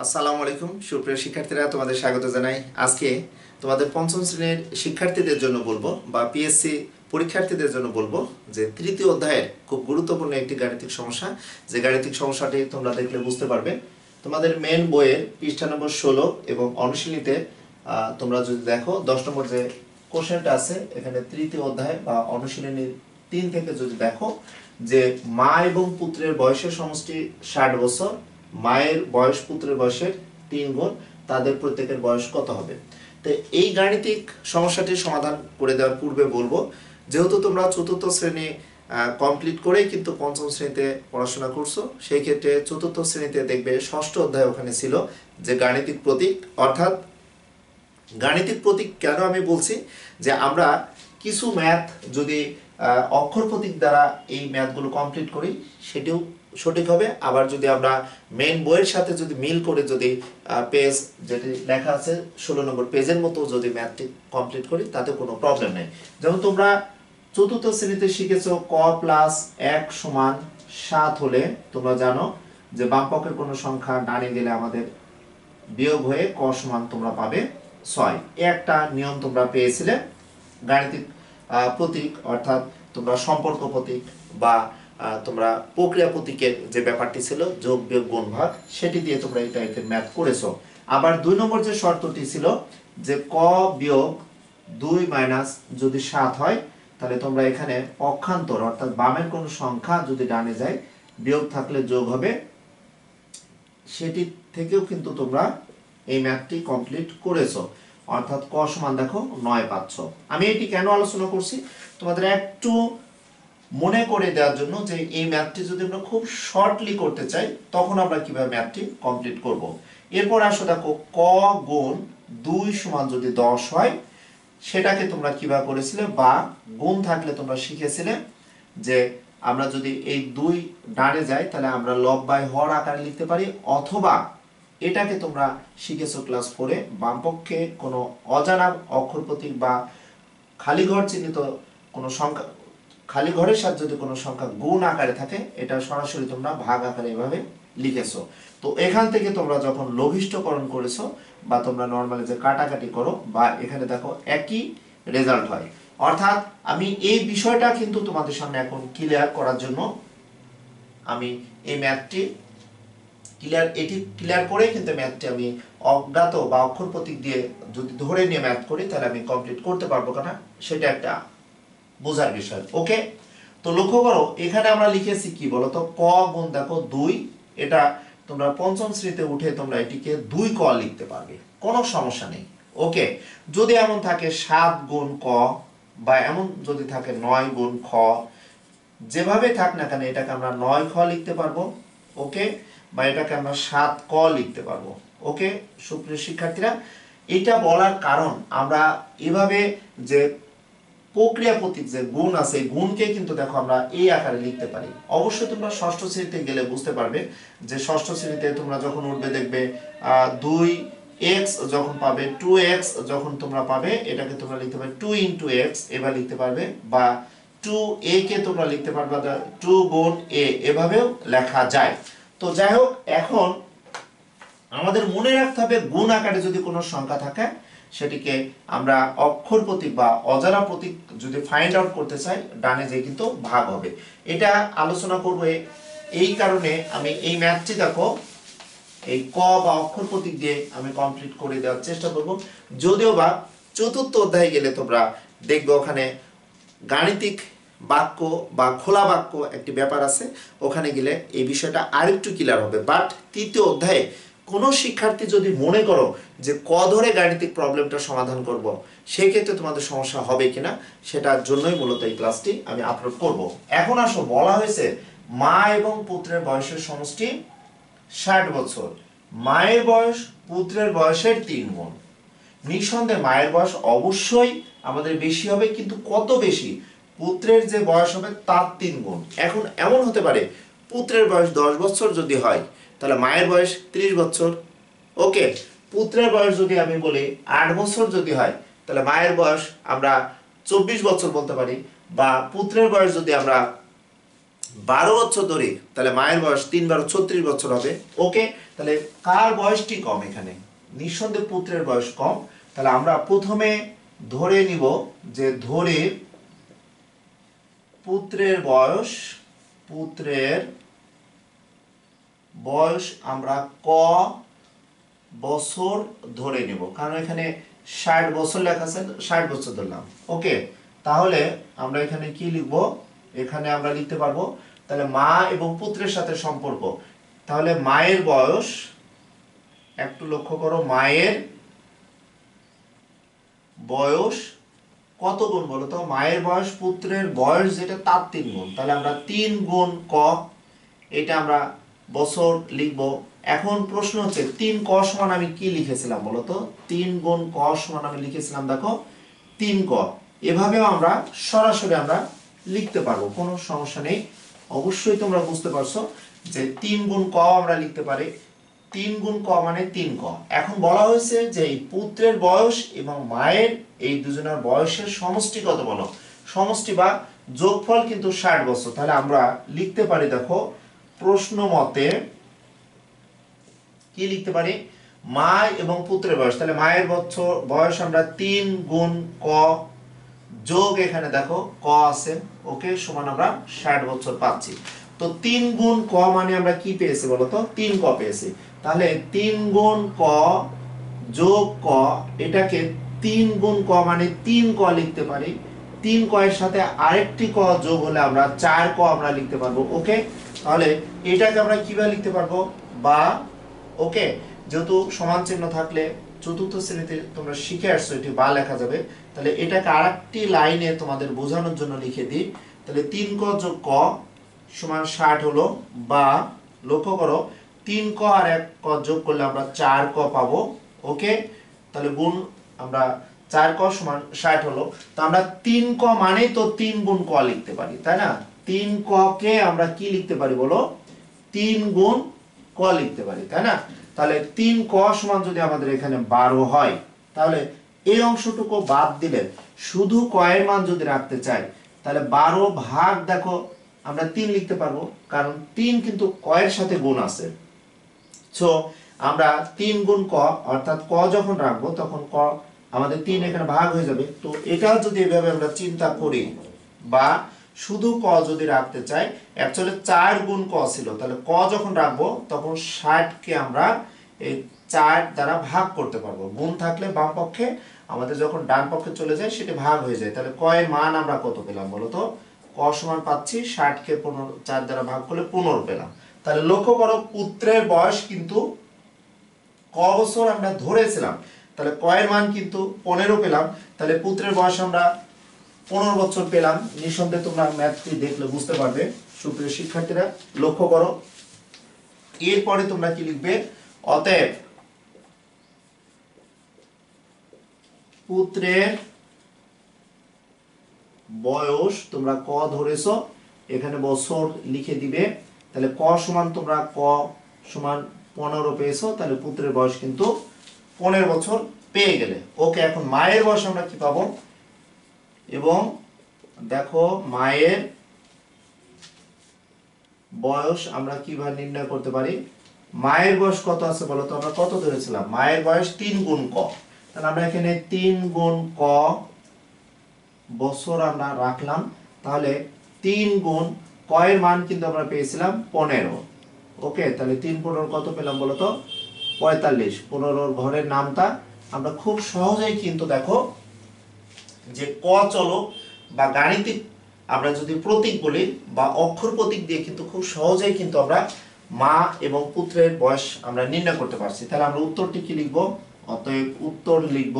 আসসালামু আলাইকুম সুপ্রিয় শিক্ষার্থীরা তোমাদের স্বাগত জানাই। আজকে তোমাদের পঞ্চম শ্রেণির শিক্ষার্থীদের জন্য বলব বা পিএসসি পরীক্ষার্থীদের জন্য বলব যে তৃতীয় অধ্যায়ের খুব গুরুত্বপূর্ণ একটি গাণিতিক সমস্যা। যে গাণিতিক সমস্যাটি তোমরা দেখলে বুঝতে পারবে। তোমাদের মেন বইয়ের পৃষ্ঠা নম্বর ষোলো এবং অনুশীলনীতে আহ, তোমরা যদি দেখো দশ নম্বর যে কোশ্চেনটা আছে এখানে তৃতীয় অধ্যায় বা অনুশীলনীর তিন থেকে যদি দেখো যে মা এবং পুত্রের বয়সের সমষ্টি ষাট বছর মায়ের বয়স পুত্রের বয়সের তিন গুণ, তাদের প্রত্যেকের বয়স কত হবে? তো এই গাণিতিক সমস্যাটি সমাধান করে দেওয়ার পূর্বে বলব, যেহেতু তোমরা চতুর্থ শ্রেণি কমপ্লিট করেই কিন্তু পঞ্চম শ্রেণীতে পড়াশোনা করছ, সেই ক্ষেত্রে চতুর্থ শ্রেণীতে দেখবে ষষ্ঠ অধ্যায় ওখানে ছিল যে গাণিতিক প্রতীক, অর্থাৎ গাণিতিক প্রতীক কেন আমি বলছি? যে আমরা কিছু ম্যাথ যদি অক্ষর প্রতীক দ্বারা এই ম্যাথগুলো কমপ্লিট করি, সেটিও সঠিক হবে। আবার যদি আমরা মেন বইয়ের সাথে যদি মিল করে যদি পেজ যেটি লেখা আছে, ষোলো নম্বর পেজের মতো যদি ম্যাথটি কমপ্লিট করি, তাতে কোনো প্রবলেম নেই। যেমন তোমরা চতুর্থ শ্রেণীতে শিখেছ, ক প্লাস এক সমান সাত হলে তোমরা জানো যে বাম পক্ষের কোনো সংখ্যা ডানে গেলে আমাদের বিয়োগ হয়ে ক সমান তোমরা পাবে ছয়। একটা নিয়ম তোমরা পেয়েছিলে। গাণিতিক প্রতীক অর্থাৎ তোমরা সম্পর্ক প্রতীক বা তোমরা প্রক্রিয়া প্রতীকের যে ব্যাপারটি ছিল, যোগ, বিয়োগ, গুণ, ভাগ, সেটি দিয়ে তোমরা এই টাইপের ম্যাথ করেছ। আবার দুই নম্বর যে শর্তটি ছিল যে ক বিয়োগ দুই মাইনাস যদি সাত হয়, তাহলে তোমরা এখানে পক্ষান্তর অর্থাৎ বামের কোনো সংখ্যা যদি ডানে যায়, বিয়োগ থাকলে যোগ হবে। সেটি থেকেও কিন্তু তোমরা এই ম্যাথটি কমপ্লিট করেছ। অর্থাৎ ক সমান দেখো, নয় পাচ্ছ। আমি এটি কেন আলোচনা করছি? তোমাদের একটু মনে করে দেওয়ার জন্য যে এই ম্যাথটি যদি আমরা খুব শর্টলি করতে চাই, তখন আমরা কীভাবে ম্যাথটি কমপ্লিট করব? এরপর আসো দেখো, ক গুণ দুই সমান যদি দশ হয়, সেটাকে তোমরা কীভাবে করেছিলে? বা গুণ থাকলে তোমরা শিখেছিলে যে আমরা যদি এই দুই ডানে যাই, তাহলে আমরা লব বাই হর আকারে লিখতে পারি, অথবা এটাকে তোমরা শিখেছো ক্লাস ফোরে বামপক্ষে কোনো অজানা অক্ষর প্রতীক বা খালি ঘর চিহ্নিত কোনো সংখ্যা খালি ঘরের সাথে যদি কোনো সংখ্যা গুণ আকারে থাকে, এটা সরাসরি তোমরা ভাগ আকারে এভাবে লিখেছো। তো এখান থেকে তোমরা যখন লঘিষ্ঠকরণ করেছ বা তোমরা নর্মালি যে কাটাকাটি করো বা এখানে দেখো একই রেজাল্ট হয়। অর্থাৎ আমি এই বিষয়টা কিন্তু তোমাদের সামনে এখন ক্লিয়ার করার জন্য আমি এই ম্যাথটি ক্লিয়ার এটি ক্লিয়ার করে কিন্তু ম্যাথটি আমি অজ্ঞাত বা অক্ষর প্রতীক দিয়ে যদি ধরে নিয়ে ম্যাথ করি, তাহলে আমি কমপ্লিট করতে পারব কিনা? সেটা একটা বোঝার বিষয়। ওকে তো লক্ষ্য করো, এখানে আমরা লিখেছি কি বলতো? ক গুণ দেখো দুই, এটা তোমরা পঞ্চম শ্রেণীতে উঠে তোমরা এটিকে দুই ক লিখতে পারবে। কোনো সমস্যা নেই। ওকে যদি এমন থাকে সাত গুণ ক, বা এমন যদি থাকে নয় গুণ খ, যেভাবে থাক না কেন এটাকে আমরা নয় খ লিখতে পারব। ওকে বা এটাকে আমরা সাত ক লিখতে পারব। ওকে সুপ্রিয় শিক্ষার্থীরা, এটা বলার কারণ আমরা এভাবে যে প্রক্রিয়া প্রতীক যে গুণ আছে গুণকে কিন্তু দেখো আমরা এই আকারে লিখতে পারি। অবশ্যই তোমরা ষষ্ঠ শ্রেণীতে গেলে বুঝতে পারবে যে ষষ্ঠ শ্রেণীতে তোমরা যখন উঠবে দেখবে দুই এক্স যখন পাবে, টু এক্স যখন তোমরা পাবে, এটাকে তোমরা লিখতে পারবে টু ইন্টু এক্স, এবার লিখতে পারবে, বা টু এ কে তোমরা লিখতে পারবে টু গুণ এ, এভাবেও লেখা যায়। তো যাই হোক, এখন আমাদের মনে রাখতে হবে গুণ আকারে যদি কোনো সংখ্যা থাকে সেটিকে আমরা অক্ষর প্রতীক বা অজানা প্রতীক যদি ফাইন্ড আউট করতে চাই, ডানে যে কিন্তু ভাগ হবে। এটা আলোচনা করব এই কারণে আমি এই ম্যাথটি দেখো, এই ক বা অক্ষর প্রতীক দিয়ে আমি কমপ্লিট করে দেওয়ার চেষ্টা করব। যদিও বা চতুর্থ অধ্যায়ে গেলে তোমরা দেখবে ওখানে গাণিতিক বাক্য বা খোলা বাক্য একটি ব্যাপার আছে। ওখানে গেলে এই বিষয়টা আরেকটু ক্লিয়ার হবে। বাট তৃতীয় অধ্যায়ে কোনো শিক্ষার্থী যদি মনে করো যে ক ধরে গাণিতিক প্রবলেমটা সমাধান করব সেই ক্ষেত্রে তোমাদের সমস্যা হবে কিনা, সেটার জন্যই মূলত এই ক্লাসটি আমি আপলোড করব। এখন আসো, বলা হয়েছে, মা এবং পুত্রের বয়সের সমষ্টি ষাট বছর। মায়ের বয়স পুত্রের বয়সের তিন গুণ। নিঃসন্দেহে মায়ের বয়স অবশ্যই আমাদের বেশি হবে, কিন্তু কত বেশি? পুত্রের যে বয়স হবে তার তিন গুণ। এখন এমন হতে পারে, পুত্রের বয়স দশ বছর যদি হয় তাহলে মায়ের বয়স ত্রিশ বছর। ওকে, পুত্রের বয়স যদি আমি বলি আট বছর যদি হয়, তাহলে মায়ের বয়স আমরা চব্বিশ বছর বলতে পারি বা পুত্রের বয়স যদি আমরা বারো বছর ধরে, তাহলে মায়ের বয়স তিন বারো ছত্রিশ বছর হবে। ওকে, তাহলে কার বয়সটি কম এখানে? নিঃসন্দেহে পুত্রের বয়স কম। তাহলে আমরা প্রথমে ধরে নিব যে ধরে পুত্রের বয়স, পুত্রের বয়স আমরা ক বছর ধরে নিব। কারণ এখানে ষাট বছর লেখা আছে, ষাট বছর ধরলাম। ওকে, তাহলে আমরা এখানে কি লিখব? এখানে আমরা লিখতে পারব, তাহলে মা এবং পুত্রের সাথে সম্পর্ক। তাহলে মায়ের বয়স, একটু লক্ষ্য করো, মায়ের বয়স কত গুণ বলো তো? মায়ের বয়স, পুত্রের বয়স যেটা তার তিন গুণ। তাহলে আমরা তিন গুণ ক, এটা আমরা বছর লিখব। এখন প্রশ্ন হচ্ছে, তিন ক সমান আমি কি লিখেছিলাম বলো তো? তিন গুণ ক সমান আমি লিখেছিলাম, দেখো, তিন ক। এভাবেও আমরা সরাসরি আমরা লিখতে পারব, কোনো সমস্যা নেই। অবশ্যই তোমরা বুঝতে পারছ যে তিন গুণ ক আমরা লিখতে পারি। তিন গুণ ক মানে তিন ক। এখন বলা হয়েছে যে এই পুত্রের বয়স এবং মায়ের, এই দুজনের বয়সের সমষ্টি কত বলো? সমষ্টি বা যোগফল কিন্তু ষাট বছর। তাহলে আমরা লিখতে পারি, দেখো প্রশ্ন মতে কি লিখতে পারি? মা এবং পুত্রের বয়স। তাহলে মায়ের বছর বয়স আমরা তিন গুণ ক যোগ এখানে দেখো, ক আছে, ওকে, সমান আমরা ষাট বছর পাচ্ছি। তো তিন গুণ ক মানে আমরা কি পেয়েছি বলতো তিন ক পেয়েছি। তাহলে তিন গুণ ক যোগ ক, এটাকে তিন গুণ ক মানে তিন ক লিখতে পারি। তিন ক এর সাথে আরেকটি ক যোগ হলে আমরা চার ক আমরা লিখতে পারব, ওকে? তাহলে এটাকে আমরা কীভাবে লিখতে পারব? বা, ওকে? যেহেতু সমান চিহ্ন থাকলে চতুর্থ শ্রেণীতে তোমরা শিখে আসছো, এটি বা লেখা যাবে। তাহলে এটাকে আরেকটি লাইনে তোমাদের বোঝানোর জন্য লিখে দিই। তাহলে তিন ক যোগ ক সমান ষাট হলো, বা লক্ষ্য করো, তিন ক আর এক ক যোগ করলে আমরা চার ক পাবো, ওকে? তাহলে গুণ আমরা চার ক সমান ষাট হলো, তো আমরা তিন ক মানেই তো তিন গুণ ক লিখতে পারি, তাই না? তিন ক কে আমরা কি লিখতে পারি বলো? তিন গুণ ক লিখতে পারি, তাই না? তাহলে তিন ক সমান যদি আমাদের এখানে বারো হয়, তাহলে এই অংশটুকু বাদ দিলে শুধু কয়ের মান যদি রাখতে চাই, তাহলে বারো ভাগ দেখো, আমরা তিন লিখতে পারব, কারণ তিন কিন্তু কয়ের সাথে গুণ আছে। সো আমরা তিন গুণ ক, অর্থাৎ ক যখন রাখব, তখন ক আমাদের তিন এখানে ভাগ হয়ে যাবে। তো এটাও যদি এভাবে আমরা চিন্তা করি, বা শুধু ক যদি রাখতে চাই অ্যাকচুয়ালি চার গুণ ক ছিল, তাহলে ক যখন রাখব, তখন ষাটকে আমরা এই চার দ্বারা ভাগ করতে পারব। গুণ থাকলে বাম পক্ষে, আমাদের যখন ডান পক্ষে চলে যায়, সেটা ভাগ হয়ে যায়। তাহলে কয়ের মান আমরা কত পেলাম বলো তো? ক সমান পাচ্ছি ষাটকে পনেরো, চার দ্বারা ভাগ করলে পনেরো পেলাম। তাহলে লক্ষ্য করো, পুত্রের বয়স কিন্তু ক বছর আমরা ধরেছিলাম। তাহলে কয়ের মান কিন্তু পনেরো পেলাম। তাহলে পুত্রের বয়স আমরা পনেরো বছর পেলাম। নিঃসন্দেহে তোমরা ম্যাথটি দেখলে বুঝতে পারবে। সুপ্রিয় শিক্ষার্থীরা, লক্ষ্য করো। এরপরে তোমরা কি লিখবে? অতএব পুত্রের বয়স তোমরা ক ধরেছ, এখানে বছর লিখে দিবে। তাহলে ক সমান তোমরা ক সমান পনেরো পেয়েছ, তাহলে পুত্রের বয়স কিন্তু পনেরো বছর পেয়ে গেলে। ওকে এখন মায়ের বয়স আমরা কি পাবো? এবং দেখো, মায়ের বয়স আমরা কীভাবে নির্ণয় করতে পারি? মায়ের বয়স কত আছে বলো তো? আমরা কত ধরেছিলাম? মায়ের বয়স তিন গুণ ক। তাহলে আমরা এখানে তিন গুণ ক বছর আমরা রাখলাম। তাহলে তিন গুণ কয়ের মান কিন্তু আমরা পেয়েছিলাম পনেরো। ওকে, তাহলে তিন পনেরো কত পেলাম বলো তো? পঁয়তাল্লিশ, পনেরোর ঘরের নামটা আমরা খুব সহজেই কিন্তু দেখো যে ক চলক বা গাণিতিক আমরা যদি প্রতীক বলি বা অক্ষর প্রতীক দিয়ে কিন্তু খুব সহজেই কিন্তু আমরা মা এবং পুত্রের বয়স আমরা নির্ণয় করতে পারছি। তাহলে আমরা উত্তরটি কি লিখব? অতএব উত্তর লিখব,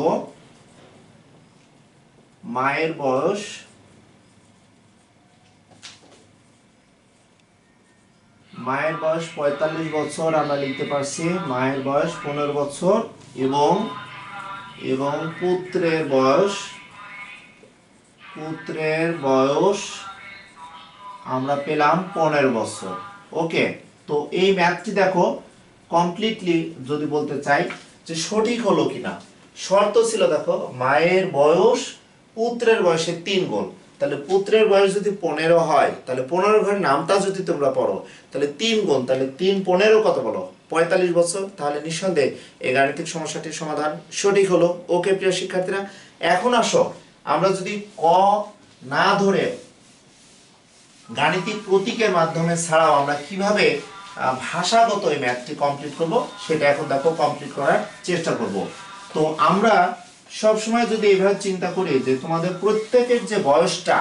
মায়ের বয়স মায়ের বয়স পঁয়তাল্লিশ বছর আমরা লিখতে পারছি, মায়ের বয়স পনেরো বছর এবং এবং পুত্রের বয়স পুত্রের বয়স আমরা পেলাম পনেরো বছর। ওকে, তো এই ম্যাথটি দেখো কমপ্লিটলি যদি বলতে চাই যে সঠিক হলো কিনা। শর্ত ছিল দেখো, মায়ের বয়স পুত্রের বয়সের তিন গুণ। তাহলে পুত্রের বয়স যদি পনেরো হয়, তাহলে পনেরো ঘরের নামটা যদি তোমরা পড়ো, তাহলে তিন গুণ, তাহলে তিন পনেরো কত বলো? পঁয়তাল্লিশ বছর, তাহলে নিঃসন্দেহে এই গাণিতিক সমস্যাটির সমাধান সঠিক হলো। ওকে, প্রিয় শিক্ষার্থীরা, এখন আসো। আমরা যদি ক না ধরে গাণিতিক প্রতীকের মাধ্যমে ছাড়াও আমরা কীভাবে ভাষাগত এই ম্যাথটি কমপ্লিট করব, সেটা এখন দেখো কমপ্লিট করার চেষ্টা করব। তো আমরা সব সময় যদি এভাবে চিন্তা করি যে তোমাদের প্রত্যেকের যে বয়সটা,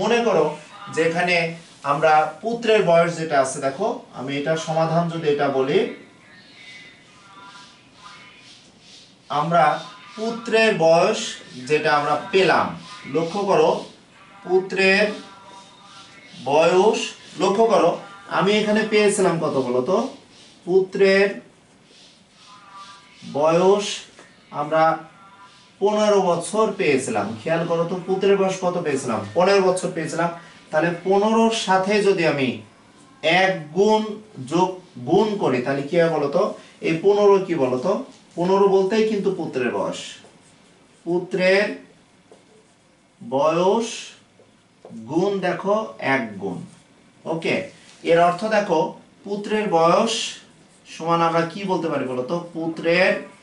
মনে করো যে এখানে আমরা পুত্রের বয়স যেটা আছে, দেখো, আমি এটা সমাধান যদি এটা বলি, আমরা পুত্রের বয়স যেটা আমরা পেলাম, লক্ষ্য করো, পুত্রের বয়স, লক্ষ্য করো, আমি এখানে পেয়েছিলাম কত বলো তো? পুত্রের বয়স আমরা পনেরো বছর পেয়েছিলাম। খেয়াল করো তো, পুত্রের বয়স কত পেয়েছিলাম? পনেরো বছর পেয়েছিলাম। তাহলে পনেরোর সাথে যদি আমি এক গুণ যোগ গুণ করি, তাহলে কি হয় বলতো? এই পনেরো কি বলতো? পনেরো বলতেই কিন্তু পুত্রের বয়স। পুত্রের বয়স গুণ দেখো এক গুণ। ওকে? এর অর্থ দেখো, পুত্রের বয়স সমান আমরা কি বলতে পারি বলতো? পুত্রের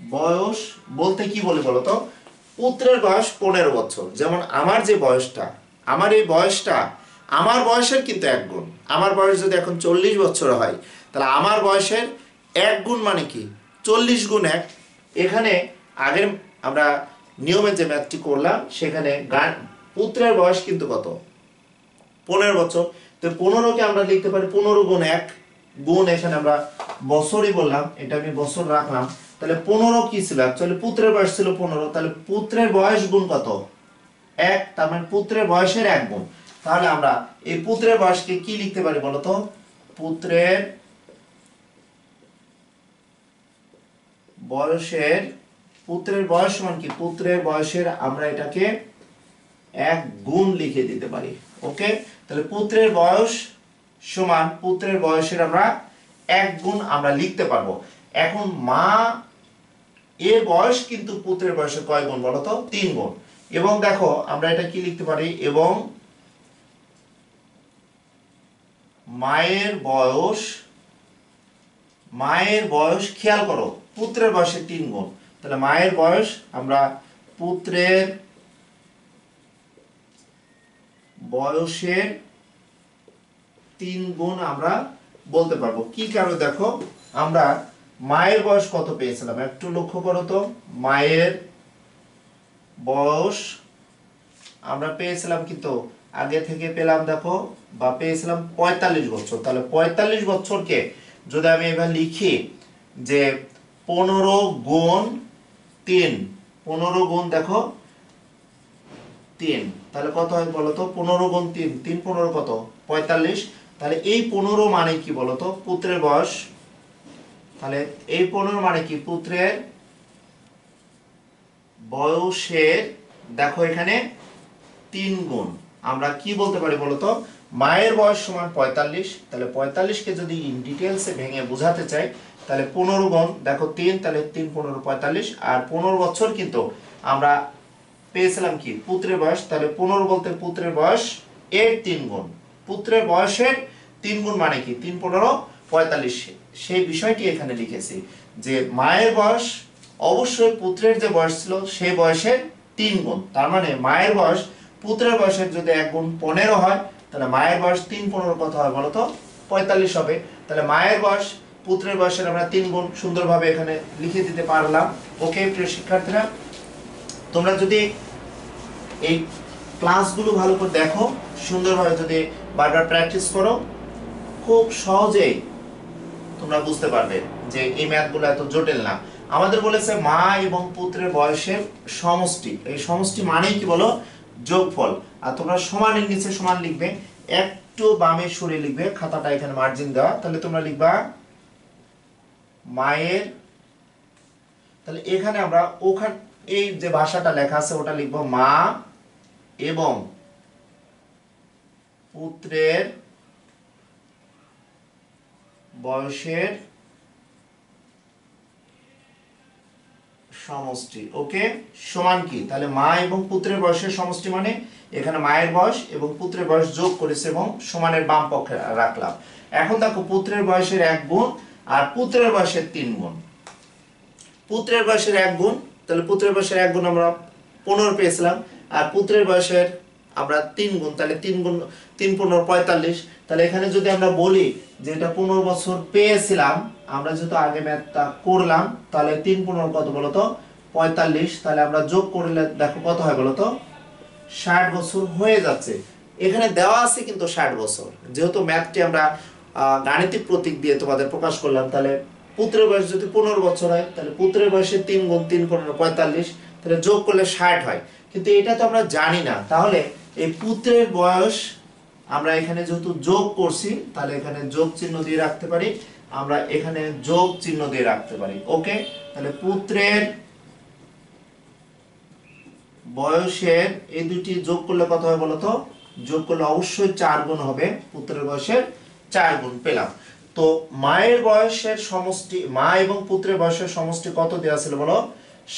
বয়স বলতে কি বলে বলতো পুত্রের বয়স পনেরো বছর। যেমন আমার যে বয়সটা, আমার এই বয়সটা, আমার বয়সের কিন্তু এক গুণ। আমার বয়স যদি এখন চল্লিশ বছর হয়, তাহলে আমার বয়সের এক গুণ মানে কি? চল্লিশ গুণ এক। এখানে আগের আমরা নিয়মে যে ম্যাথটি করলাম, সেখানে গান, পুত্রের বয়স কিন্তু কত? পনেরো বছর। তো পনেরোকে আমরা লিখতে পারি পনেরো গুণ এক। গুণ এখানে আমরা বছরই বললাম, এটা আমি বছর রাখলাম। তাহলে পনেরো কি ছিল? অ্যাকচুয়ালি পুত্রের বয়স ছিল পনেরো, তাহলে পুত্রের বয়স গুণ কত? এক, তার মানে পুত্রের বয়সের এক গুণ। তাহলে আমরা এই পুত্রের বয়সকে কি লিখতে পারি বলতো পুত্রের বয়সের, পুত্রের বয়স সমান কি? পুত্রের বয়সের আমরা এটাকে এক গুণ লিখে দিতে পারি। ওকে তাহলে পুত্রের বয়স সমান পুত্রের বয়সের আমরা এক গুণ আমরা লিখতে পারব। এখন মা এর বয়স কিন্তু পুত্রের বয়সে কয় গুণ বলো তো? তিন গুণ। এবং দেখো, আমরা এটা কি লিখতে পারি? এবং মায়ের বয়স মায়ের বয়স খেয়াল করো, পুত্রের বয়সে তিন গুণ। তাহলে মায়ের বয়স আমরা পুত্রের বয়সের তিন গুণ আমরা বলতে পারব। কি কারণে দেখো, আমরা মায়ের বয়স কত পেয়েছিলাম? একটু লক্ষ্য করো তো। মায়ের বয়স আমরা পেয়েছিলাম কিন্তু আগে থেকে পেলাম দেখো, বা পেয়েছিলাম পঁয়তাল্লিশ বছর। তাহলে পঁয়তাল্লিশ বছরকে যদি আমি এবার লিখি যে পনেরো গুণ তিন, পনেরো গুণ দেখো, তিন। তাহলে কত হয় বলতো পনেরো গুণ তিন। তিন পনেরো কত? পঁয়তাল্লিশ। তাহলে এই পনেরো মানে কি বলতো? পুত্রের বয়স। তাহলে এই পনেরো মানে কি? পুত্রের বয়সের, দেখো এখানে তিন গুণ। আমরা কি বলতে পারি বলতো? মায়ের বয়স সমান পঁয়তাল্লিশ। তাহলে পঁয়তাল্লিশকে যদি ইন ডিটেলসে ভেঙে বোঝাতে চাই, তাহলে পনেরো গুণ, দেখো তিন, তাহলে তিন, পনেরো, পঁয়তাল্লিশ। আর পনেরো বছর কিন্তু আমরা পেয়েছিলাম কি? পুত্রের বয়স। তাহলে পনেরো বলতে পুত্রের বয়স, এর তিন গুণ। পুত্রের বয়সের তিন গুণ মানে কি? তিন পনেরো, পঁয়তাল্লিশ। সেই বিষয়টি এখানে লিখেছি যে মায়ের বয়স অবশ্যই পুত্রের যে বয়স ছিল, সেই বয়সের তিন গুণ। তার মানে মায়ের বয়স পুত্রের বয়সের যদি এক গুণ পনেরো হয়, তাহলে মায়ের বয়স তিন পনেরো কত হয় বলতো পঁয়তাল্লিশ হবে। তাহলে মায়ের বয়স পুত্রের বয়সের আমরা তিন গুণ সুন্দরভাবে এখানে লিখে দিতে পারলাম। ওকে প্রিয় শিক্ষার্থীরা, তোমরা যদি এই ক্লাসগুলো ভালো করে দেখো সুন্দরভাবে যদি বারবার প্র্যাকটিস করো, খুব সহজেই তোমরা বুঝতে পারবে যে এই ম্যাথগুলো এত জটিল না। আমাদের বলেছে মা এবং পুত্রের বয়সের সমষ্টি। এই সমষ্টি মানেই কি বলো? যোগফল। আর তোমরা সমানের নিচে সমান লিখবে, একটু বামে সরে লিখবে, খাতাটা এখানে মার্জিন দেওয়া। তাহলে তোমরা লিখবা মায়ের, তাহলে এখানে আমরা ওখান, এই যে ভাষাটা লেখা আছে, ওটা লিখব মা এবং পুত্রের বয়সের সমষ্টি। ওকে? সমান কি? তাহলে মা এবং পুত্রের বয়সের সমষ্টি মানে এখানে মায়ের বয়স এবং পুত্রের বয়স যোগ করেছে এবং সমানের বাম পক্ষে রাখলাম। এখন দেখো, পুত্রের বয়সের এক গুণ আর পুত্রের বয়সের তিন গুণ। পুত্রের বয়সের এক গুণ, তাহলে পুত্রের বয়সের এক গুণ আমরা পনেরো পেয়েছিলাম, আর পুত্রের বয়সের আমরা তিন গুণ, তাহলে তিন গুণ, তিন পনেরো পঁয়তাল্লিশ। তাহলে এখানে যদি আমরা বলি যে এটা পনেরো বছর পেয়েছিলাম, আমরা যেহেতু আগে ম্যাথটা করলাম, তাহলে তিন পনেরো কত বলতো পঁয়তাল্লিশ। তাহলে আমরা যোগ করলে দেখো কত হয় বলতো ষাট বছর হয়ে যাচ্ছে। এখানে দেওয়া আছে কিন্তু ষাট বছর। যেহেতু ম্যাথটি আমরা গাণিতিক প্রতীক দিয়ে তোমাদের প্রকাশ করলাম, তাহলে পুত্রের বয়স যদি পনেরো বছর হয়, তাহলে পুত্রের বয়সে তিন গুণ তিন পনেরো পঁয়তাল্লিশ, তাহলে যোগ করলে ষাট হয়। কিন্তু এটা তো আমরা জানি না। তাহলে এই পুত্রের বয়স, আমরা এখানে যেহেতু যোগ করছি, তাহলে এখানে যোগ চিহ্ন দিয়ে রাখতে পারি, আমরা এখানে যোগ চিহ্ন দিয়ে রাখতে পারি। ওকে? তাহলে পুত্রের বয়সের, এই দুটি যোগ করলে কত হবে বলতো যোগ করলে অবশ্যই চার গুণ হবে, পুত্রের বয়সের চার গুণ পেলাম। তো মায়ের বয়সের সমষ্টি, মা এবং পুত্রের বয়সের সমষ্টি কত দেওয়া ছিল বলো?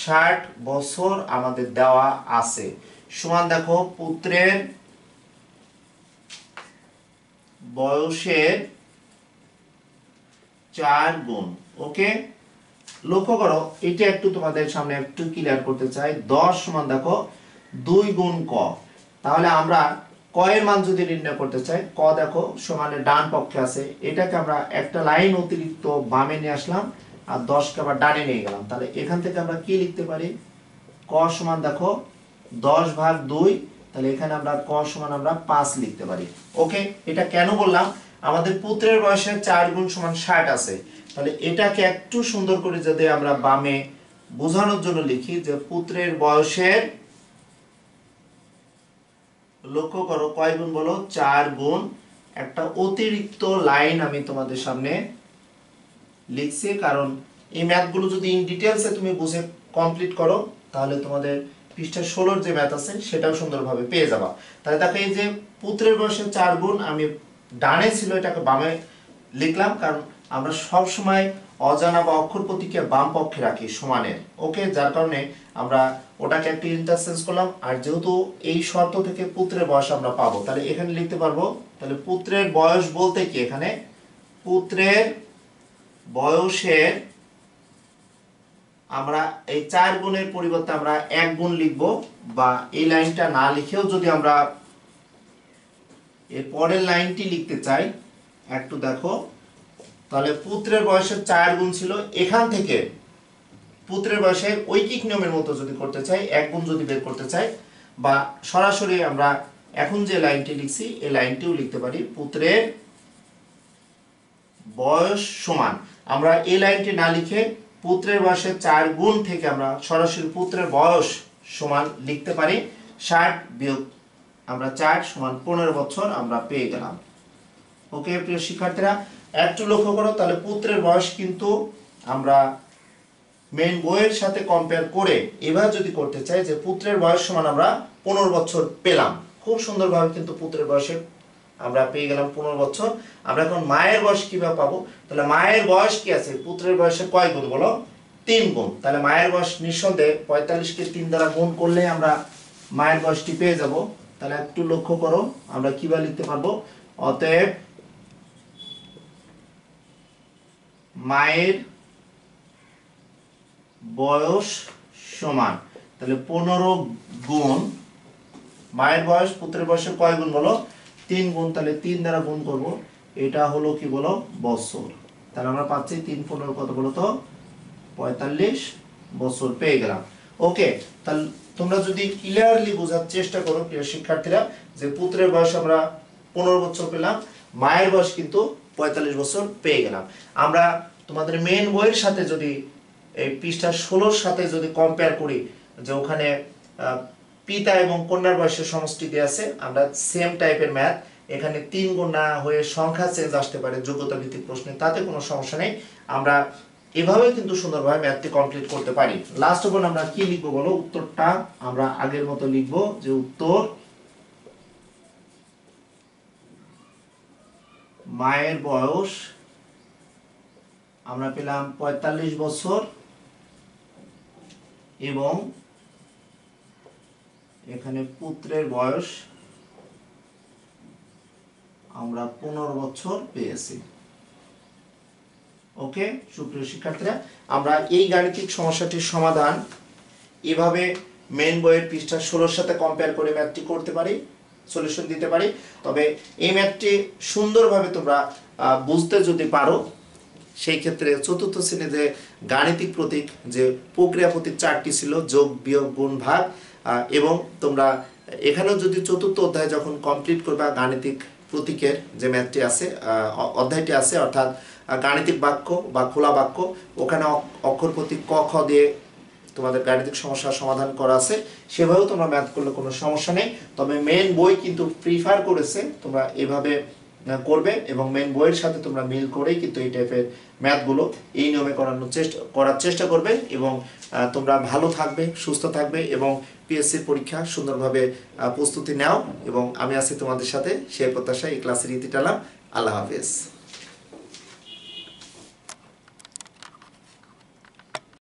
ষাট বছর আমাদের দেওয়া আছে। সমান দেখো পুত্রের বয়সের চার গুণ, ওকে? লক্ষ্য করো, এটা একটু তোমাদের সামনে একটু ক্লিয়ার করতে চাই। দশ সমান দেখো, দুই গুণ ক। তাহলে আমরা ক এর মান যদি নির্ণয় করতে চাই, ক দেখো সমানে ডান পক্ষে আছে। এটাকে আমরা একটা লাইন অতিরিক্ত বামে নিয়ে আসলাম, আর দশকে আবার ডানে নিয়ে গেলাম। তাহলে এখান থেকে আমরা কি লিখতে পারি? ক সমান দেখো দশ ভাগ দুই, তাহলে এখানে আমরা ক সমান আমরা পাঁচ লিখতে পারি। ওকে? এটা কেন বললাম? আমাদের পুত্রের বয়সে চার গুণ সমান ষাট আছে। তাহলে এটাকে একটু সুন্দর করে যদি আমরা বামে বোঝানোর জন্য লিখি যে পুত্রের বয়সের, লক্ষ্য করো, কয় গুণ বলো? চার গুণ। একটা অতিরিক্ত লাইন আমি তোমাদের সামনে লিখছি, কারণ এই ম্যাথগুলো যদি ইন ডিটেলসে তুমি বুঝে কমপ্লিট করো, তাহলে তোমাদের পৃষ্ঠা ষোলোর যে ম্যাথ আছে, সেটাও সুন্দরভাবে পেয়ে যাবা। তাহলে তাকে এই যে পুত্রের বয়সে চার গুণ, আমি ডানে ছিল, এটাকে বামে লিখলাম, কারণ আমরা সব সময় অজানা বা অক্ষর প্রতীকে বাম পক্ষে রাখি সমানের। ওকে যার কারণে আমরা ওটাকে একটু ইন্টারসেন্স করলাম, আর যেহেতু এই শর্ত থেকে পুত্রের বয়স আমরা পাবো, তাহলে এখানে লিখতে পারব, তাহলে পুত্রের বয়স বলতে কি এখানে? পুত্রের বয়সের আমরা এই চার গুণের পরিবর্তে আমরা এক গুণ লিখব বা এই লাইনটা না লিখেও যদি আমরা এর পরের লাইনটি লিখতে চাই, একটু দেখো, তাহলে পুত্রের বয়সের চার গুণ ছিল। এখান থেকে পুত্রের বয়সের ঐকিক নিয়মের মতো যদি করতে চাই, এক গুণ যদি বের করতে চাই, বা সরাসরি আমরা এখন যে লাইনটি লিখছি, এই লাইনটিও লিখতে পারি, পুত্রের বয়স সমান। আমরা এই লাইনটি না লিখে পুত্রের বয়সের চার গুণ থেকে আমরা সরাসরি পুত্রের বয়স সমান লিখতে পারি। ষাট বিয়োগ আমরা চার সমান পনেরো বছর আমরা পেয়ে গেলাম। ওকে প্রিয় শিক্ষার্থীরা, একটু লক্ষ্য করো, তাহলে পুত্রের বয়স কিন্তু আমরা মেন বইয়ের সাথে কম্পেয়ার করে এবার যদি করতে চাই যে পুত্রের বয়স সমান আমরা পনেরো বছর পেলাম। খুব সুন্দরভাবে কিন্তু পুত্রের বয়সের আমরা পেয়ে গেলাম পনেরো বছর। আমরা এখন মায়ের বয়স কীভাবে পাবো? তাহলে মায়ের বয়স কি আছে? পুত্রের বয়সে কয় গুণ বলো? তিন গুণ। তাহলে মায়ের বয়স নিঃসন্দেহে পঁয়তাল্লিশকে তিন দ্বারা গুণ করলে আমরা মায়ের বয়সটি পেয়ে যাব। তাহলে একটু লক্ষ্য করো, আমরা কীভাবে লিখতে পারব? অতএব মায়ের বয়স সমান। তাহলে পনেরো গুণ। মায়ের বয়স, পুত্রের বয়সের কয় গুণ বলো? তিন গুণ, তাহলে তিন দ্বারা গুণ করব। এটা হলো কি বলো? বছর। তাহলে আমরা পাচ্ছি তিন পনেরো কত বলো তো? পঁয়তাল্লিশ বছর পেয়ে গেলাম। ওকে, তাহলে তোমরা যদি ক্লিয়ারলি বোঝার চেষ্টা করো, প্রিয় শিক্ষার্থীরা, যে পুত্রের বয়স আমরা পনেরো বছর পেলাম, মায়ের বয়স কিন্তু পঁয়তাল্লিশ বছর পেয়ে গেলাম। আমরা তোমাদের মেন বইয়ের সাথে যদি এই পৃষ্ঠা ষোলোর সাথে যদি কম্পেয়ার করি, যে ওখানে পিতা এবং কন্যার বয়সের সমষ্টি আছে। আমরা সেম টাইপের ম্যাথ এখানে তিন গুণ হয়ে সংখ্যা চেঞ্জ আসতে পারে যোগ্যতা ভিত্তিক প্রশ্নে, তাতে কোনো সমস্যা নেই। আমরা এভাবে কিন্তু সুন্দরভাবে ম্যাথটি কমপ্লিট করতে পারি। লাস্ট অল আমরা কি লিখব বলো? উত্তরটা আমরা আগের মতো লিখব যে উত্তর মায়ের বয়স আমরা পেলাম পঁয়তাল্লিশ বছর এবং এখানে পুত্রের বয়স আমরা পনেরো বছর পেয়েছি। ওকে, সুপ্রিয় শিক্ষার্থীরা, আমরা এই গাণিতিক সমস্যাটির সমাধান এভাবে মেন বইয়ের পৃষ্ঠা ষোলোর সাথে কম্পেয়ার করে ম্যাথটি করতে পারি সলিউশন দিতে পারি। তবে এই ম্যাথটি সুন্দরভাবে তোমরা বুঝতে যদি পারো, সেই ক্ষেত্রে চতুর্থ শ্রেণীতে গাণিতিক প্রতীক যে প্রক্রিয়া প্রতীক চারটি ছিল যোগ, বিয়োগ, গুণ, ভাগ এবং তোমরা এখানেও যদি চতুর্থ অধ্যায় যখন কমপ্লিট করবা, গাণিতিক প্রতীকের যে ম্যাথটি আছে অধ্যায়টি আছে, অর্থাৎ গাণিতিক বাক্য বা খোলা বাক্য, ওখানে অক্ষর প্রতীক ক, খ দিয়ে তোমাদের গাণিতিক সমস্যার সমাধান করা আছে। সেভাবেও তোমরা ম্যাথ করলে কোনো সমস্যা নেই। তবে মেন বই কিন্তু প্রিফার করেছে, তোমরা এভাবে করবে এবং মেন বইয়ের সাথে তোমরা মিল করেই কিন্তু এই টাইপের ম্যাথগুলো এই নিয়মে করানোর চেষ্টা, করার চেষ্টা করবে এবং তোমরা ভালো থাকবে, সুস্থ থাকবে এবং পিএসসি পরীক্ষা সুন্দরভাবে প্রস্তুতি নাও এবং আমি আছি তোমাদের সাথে। সেই প্রত্যাশায় এই ক্লাসের ইতি টালাম আল্লাহ হাফেজ।